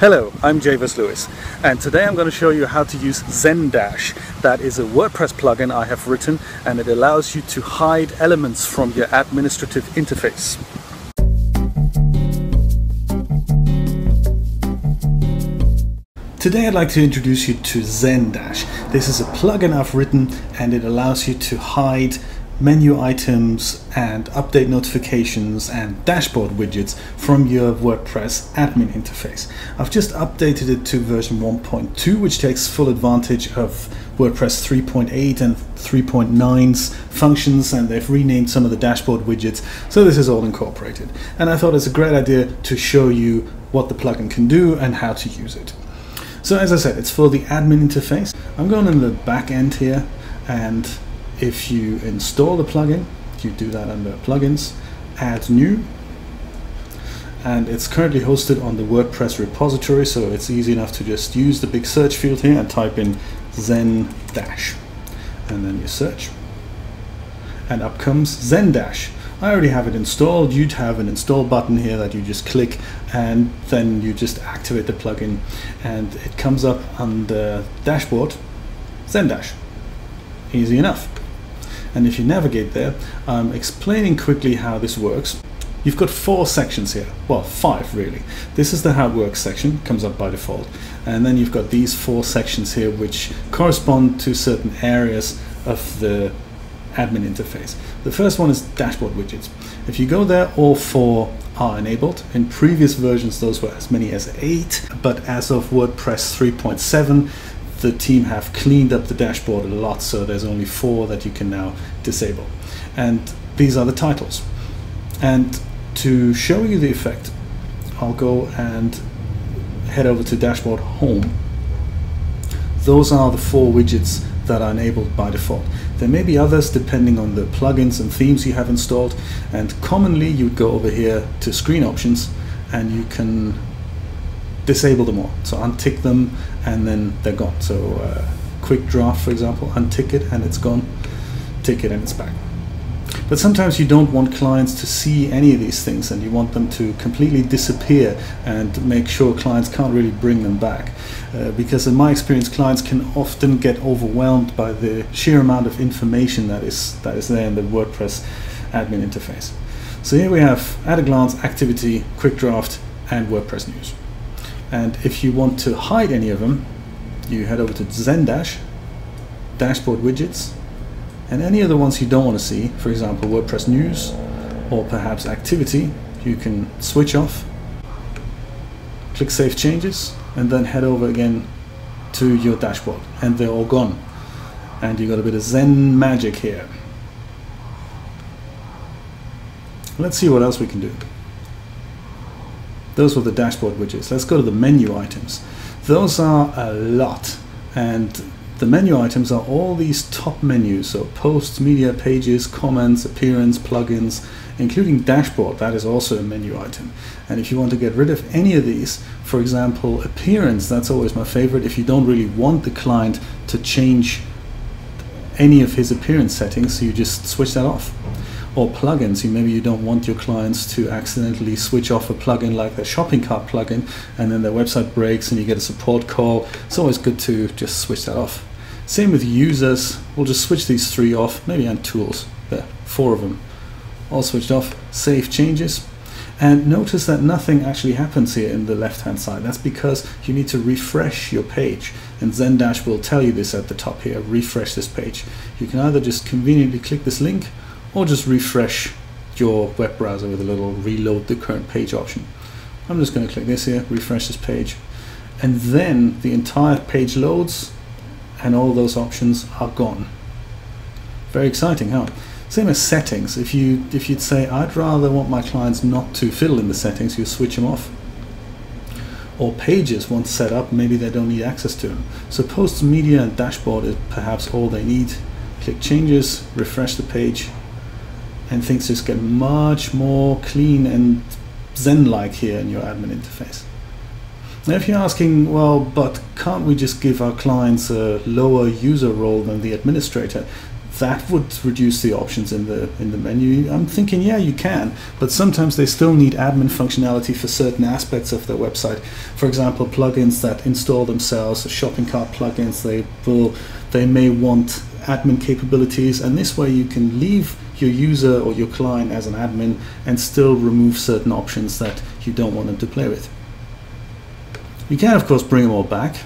Hello, I'm Jay Versluis and today I'm going to show you how to use Zen Dash. That is a WordPress plugin I have written and it allows you to hide elements from your administrative interface. Today I'd like to introduce you to Zen Dash. This is a plugin I've written and it allows you to hide menu items and update notifications and dashboard widgets from your WordPress admin interface. I've just updated it to version 1.2 which takes full advantage of WordPress 3.8 and 3.9's functions and they've renamed some of the dashboard widgets so this is all incorporated and I thought it's a great idea to show you what the plugin can do and how to use it. So as I said it's for the admin interface. I'm going in the back end here and if you install the plugin, you do that under plugins, add new, and it's currently hosted on the WordPress repository, so it's easy enough to just use the big search field here and type in Zen Dash, and then you search, and up comes Zen Dash. I already have it installed. You'd have an install button here that you just click and then you just activate the plugin and it comes up on the dashboard Zen Dash. Easy enough. And if you navigate there, I'm explaining quickly how this works. You've got four sections here, well, five really. This is the How It Works section, comes up by default. And then you've got these four sections here which correspond to certain areas of the admin interface. The first one is dashboard widgets. If you go there, all four are enabled. In previous versions, those were as many as eight, but as of WordPress 3.7, the team have cleaned up the dashboard a lot, so there's only four that you can now disable. And these are the titles. And to show you the effect, I'll go and head over to dashboard home. Those are the four widgets that are enabled by default. There may be others depending on the plugins and themes you have installed and commonly you would go over here to screen options and you can disable them all. So untick them and then they're gone. So uh, quick draft, for example, untick it and it's gone, tick it and it's back. But sometimes you don't want clients to see any of these things and you want them to completely disappear and make sure clients can't really bring them back. Uh, because in my experience, clients can often get overwhelmed by the sheer amount of information that is, that is there in the WordPress admin interface. So here we have at a glance activity, quick draft, and WordPress news. And if you want to hide any of them, you head over to Zen Dash, dashboard widgets, and any of the ones you don't want to see, for example, WordPress news or perhaps activity, you can switch off, click Save Changes, and then head over again to your dashboard, and they're all gone. And you got a bit of Zen magic here. Let's see what else we can do. Those were the dashboard widgets. Let's go to the menu items. Those are a lot. And the menu items are all these top menus. So posts, media, pages, comments, appearance, plugins, including dashboard. That is also a menu item. And if you want to get rid of any of these, for example, appearance, that's always my favorite. If you don't really want the client to change any of his appearance settings, you just switch that off or plugins. You, maybe you don't want your clients to accidentally switch off a plugin like their shopping cart plugin and then their website breaks and you get a support call. It's always good to just switch that off. Same with users. We'll just switch these three off, maybe and tools. There, four of them. All switched off. Save changes. And notice that nothing actually happens here in the left hand side. That's because you need to refresh your page. And Zen Dash will tell you this at the top here, refresh this page. You can either just conveniently click this link or just refresh your web browser with a little reload the current page option. I'm just going to click this here, refresh this page, and then the entire page loads and all those options are gone. Very exciting, huh? Same as settings. If you if you'd say I'd rather want my clients not to fiddle in the settings, you switch them off. Or pages once set up, maybe they don't need access to them. So posts, media, and dashboard is perhaps all they need. Click changes, refresh the page, and things just get much more clean and zen-like here in your admin interface. Now if you're asking, well, but can't we just give our clients a lower user role than the administrator? that would reduce the options in the in the menu. I'm thinking, yeah, you can, but sometimes they still need admin functionality for certain aspects of their website. For example, plugins that install themselves, shopping cart plugins, they will they may want admin capabilities, and this way you can leave your user or your client as an admin and still remove certain options that you don't want them to play with. You can of course bring them all back.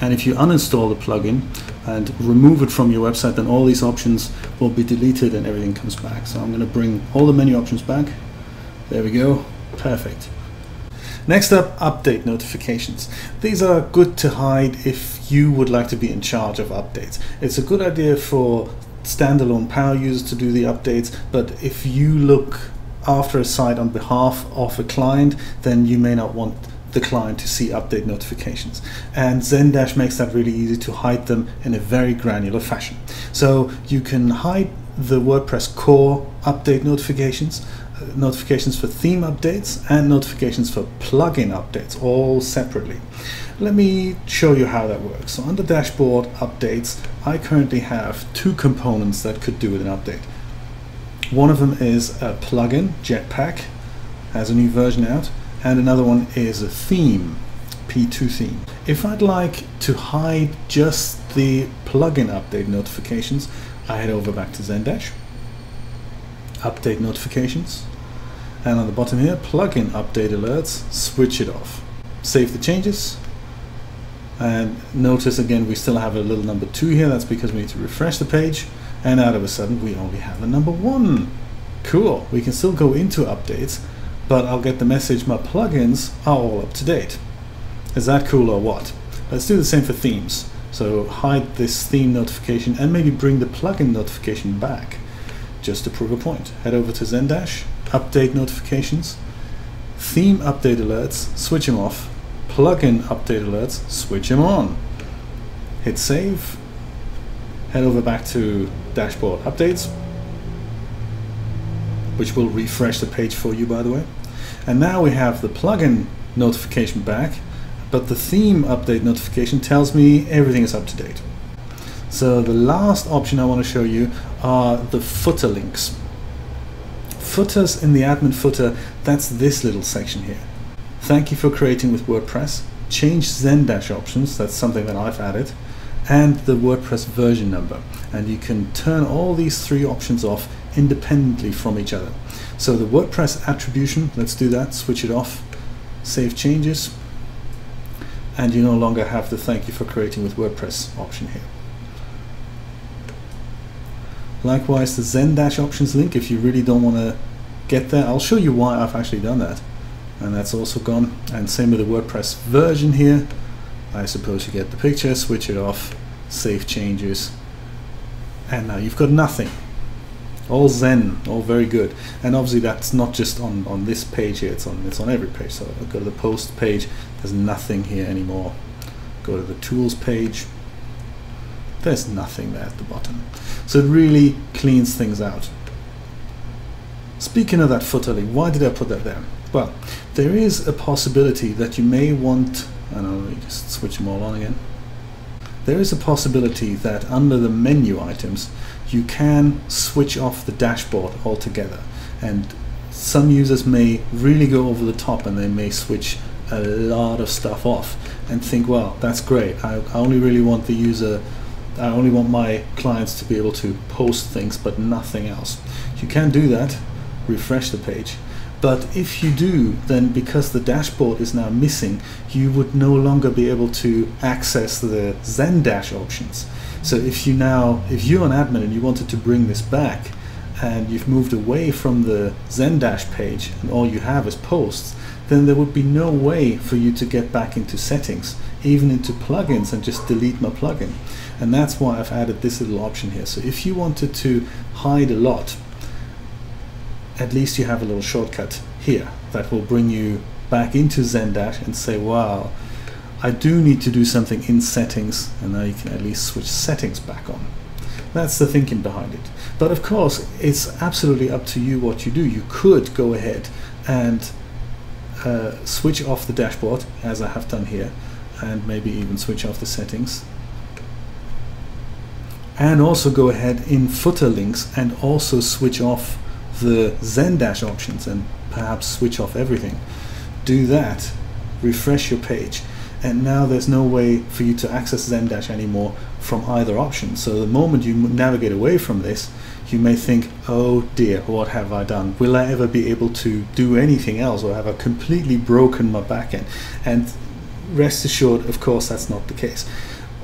And if you uninstall the plugin and remove it from your website then all these options will be deleted and everything comes back. So I'm going to bring all the menu options back. There we go. Perfect Next up, update notifications. These are good to hide if you would like to be in charge of updates. It's a good idea for standalone power users to do the updates, but if you look after a site on behalf of a client, then you may not want the client to see update notifications. And Zen Dash makes that really easy to hide them in a very granular fashion. So you can hide the WordPress core update notifications, notifications for theme updates, and notifications for plugin updates, all separately. Let me show you how that works. So under dashboard updates, I currently have two components that could do with an update. One of them is a plugin, Jetpack, has a new version out, and another one is a theme, P2 theme. If I'd like to hide just the plugin update notifications, I head over back to Zen Dash, update notifications, and on the bottom here, plugin update alerts, switch it off. Save the changes, and notice again we still have a little number two here, that's because we need to refresh the page, and out of a sudden we only have a number one. Cool, we can still go into updates, but I'll get the message my plugins are all up to date. Is that cool or what? Let's do the same for themes. So hide this theme notification and maybe bring the plugin notification back just to prove a point. Head over to Zen Dash, update notifications, theme update alerts, switch them off, plugin update alerts, switch them on. Hit save, head over back to dashboard updates, which will refresh the page for you by the way. And now we have the plugin notification back but the theme update notification tells me everything is up to date. So the last option I want to show you are the footer links. Footers in the admin footer, that's this little section here. Thank you for creating with WordPress. Change Zen Dash options, that's something that I've added, and the WordPress version number. And you can turn all these three options off independently from each other. So the WordPress attribution, let's do that, switch it off, save changes, and you no longer have the thank you for creating with WordPress option here. Likewise, the Zen Dash options link, if you really don't want to get there, I'll show you why I've actually done that. And that's also gone. And same with the WordPress version here. I suppose you get the picture, switch it off, save changes, and now you've got nothing. All Zen, all very good. And obviously that's not just on, on this page here, it's on, it's on every page. So I'll go to the post page, there's nothing here anymore. Go to the tools page. There's nothing there at the bottom. So it really cleans things out. Speaking of that footer link, why did I put that there? Well, there is a possibility that you may want, I don't know, let me just switch them all on again. There is a possibility that under the menu items, you can switch off the dashboard altogether. And some users may really go over the top and they may switch a lot of stuff off and think, well, that's great. I, I only really want the user, I only want my clients to be able to post things, but nothing else. You can do that, refresh the page. But if you do, then because the dashboard is now missing, you would no longer be able to access the Zen Dash options. So if you now, if you're an admin and you wanted to bring this back, and you've moved away from the Zen Dash page and all you have is posts, then there would be no way for you to get back into settings, even into plugins and just delete my plugin. And that's why I've added this little option here. So if you wanted to hide a lot, at least you have a little shortcut here that will bring you back into Zen Dash and say, wow, I do need to do something in settings, and now you can at least switch settings back on. That's the thinking behind it. But of course, it's absolutely up to you what you do. You could go ahead and uh, switch off the dashboard, as I have done here, and maybe even switch off the settings. and also go ahead in footer links and also switch off the Zen Dash options and perhaps switch off everything. Do that, refresh your page, and now there's no way for you to access Zen Dash anymore from either option. So the moment you navigate away from this, you may think, oh dear, what have I done? Will I ever be able to do anything else or have I completely broken my backend? And rest assured, of course, that's not the case.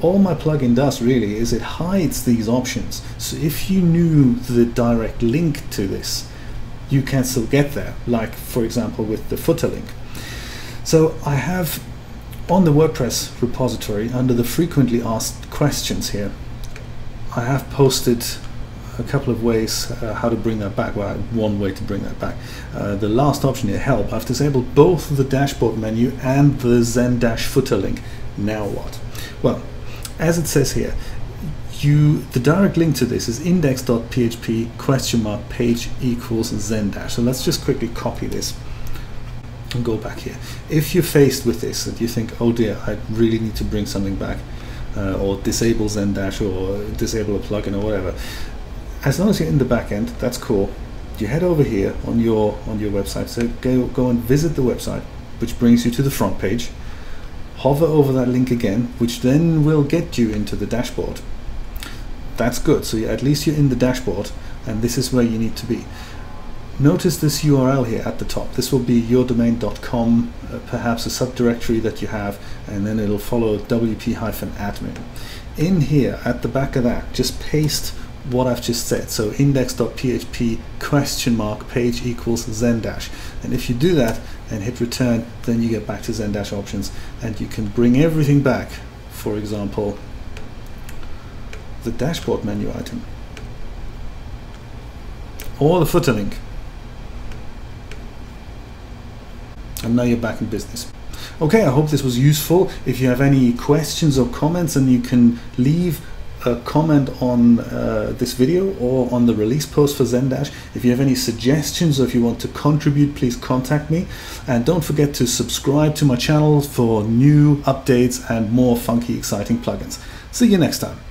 All my plugin does really is it hides these options. So if you knew the direct link to this, you can still get there, like for example with the footer link. So I have on the WordPress repository under the frequently asked questions here, I have posted a couple of ways uh, how to bring that back. Well, one way to bring that back. Uh, the last option here, help. I've disabled both the dashboard menu and the Zen Dash footer link. Now what? Well, as it says here, you the direct link to this is index.php question mark page equals Zen Dash. So let's just quickly copy this and go back here. If you're faced with this and you think, oh dear, I really need to bring something back, uh, or disable Zen Dash or disable a plugin or whatever, as long as you're in the back end, that's cool. You head over here on your on your website. So go go and visit the website, which brings you to the front page. Hover over that link again, which then will get you into the dashboard. That's good. So at least you're in the dashboard, and this is where you need to be. Notice this URL here at the top. This will be yourdomain.com, uh, perhaps a subdirectory that you have, and then it'll follow wp-admin. In here, at the back of that, just paste what I've just said. So index.php question mark page equals Zen Dash. And if you do that and hit return, then you get back to Zen Dash options and you can bring everything back. For example, the dashboard menu item or the footer link. And now you're back in business. Okay, I hope this was useful. If you have any questions or comments, and you can leave a comment on uh, this video or on the release post for Zen Dash. If you have any suggestions or if you want to contribute, please contact me. And don't forget to subscribe to my channel for new updates and more funky, exciting plugins. See you next time.